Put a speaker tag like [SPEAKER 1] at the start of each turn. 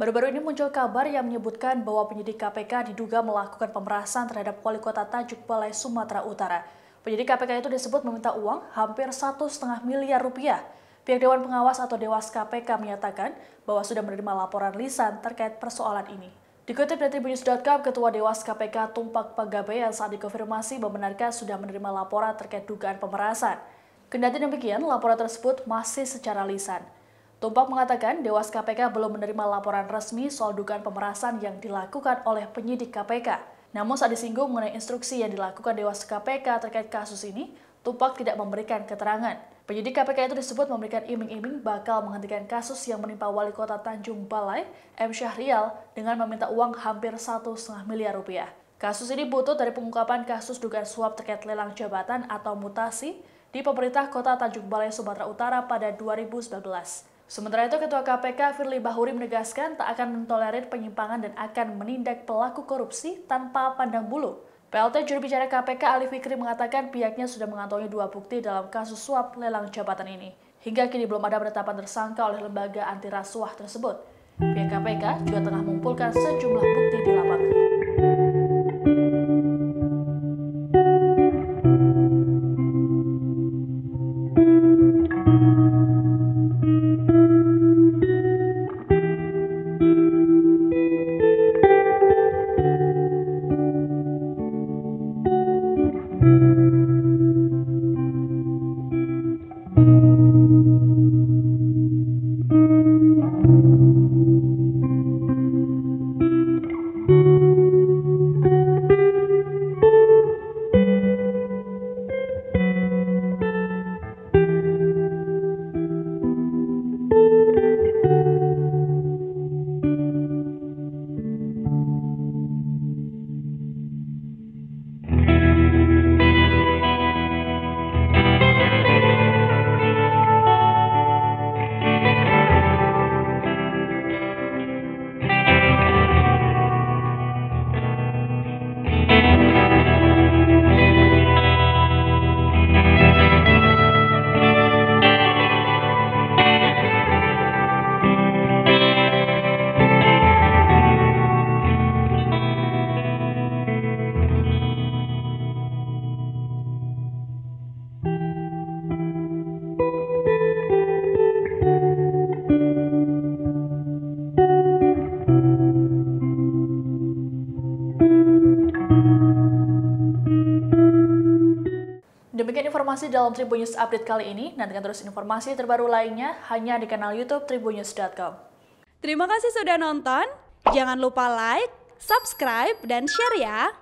[SPEAKER 1] Baru-baru ini muncul kabar yang menyebutkan bahwa penyidik KPK diduga melakukan pemerasan terhadap wali kota Tajuk Balai Sumatera Utara. Penyidik KPK itu disebut meminta uang hampir satu setengah miliar rupiah. Pihak Dewan Pengawas atau Dewas KPK menyatakan bahwa sudah menerima laporan lisan terkait persoalan ini. Dikutip dari Tribunnews.com, Ketua Dewas KPK Tumpak Pagabean saat dikonfirmasi membenarkan sudah menerima laporan terkait dugaan pemerasan. Kendati demikian, laporan tersebut masih secara lisan. Tumpak mengatakan Dewas KPK belum menerima laporan resmi soal dugaan pemerasan yang dilakukan oleh penyidik KPK. Namun saat disinggung mengenai instruksi yang dilakukan Dewas KPK terkait kasus ini, Tumpak tidak memberikan keterangan. Penyidik KPK itu disebut memberikan iming-iming bakal menghentikan kasus yang menimpa wali kota Tanjung Balai, M. Syahrial, dengan meminta uang hampir 1,5 miliar rupiah. Kasus ini butuh dari pengungkapan kasus dugaan suap terkait lelang jabatan atau mutasi di pemerintah kota Tanjung Balai, Sumatera Utara pada 2019. Sementara itu, Ketua KPK Firly Bahuri menegaskan tak akan mentolerir penyimpangan dan akan menindak pelaku korupsi tanpa pandang bulu. PLT juru bicara KPK Ali Fikri mengatakan pihaknya sudah mengantongi dua bukti dalam kasus suap lelang jabatan ini. Hingga kini belum ada penetapan tersangka oleh lembaga anti rasuah tersebut. Pihak KPK juga tengah mengumpulkan sejumlah bukti di lapangan. Demikian informasi dalam Tribun News Update kali ini. Nantikan terus informasi terbaru lainnya hanya di kanal YouTube tribunnews.com.
[SPEAKER 2] Terima kasih sudah nonton. Jangan lupa like, subscribe, dan share ya.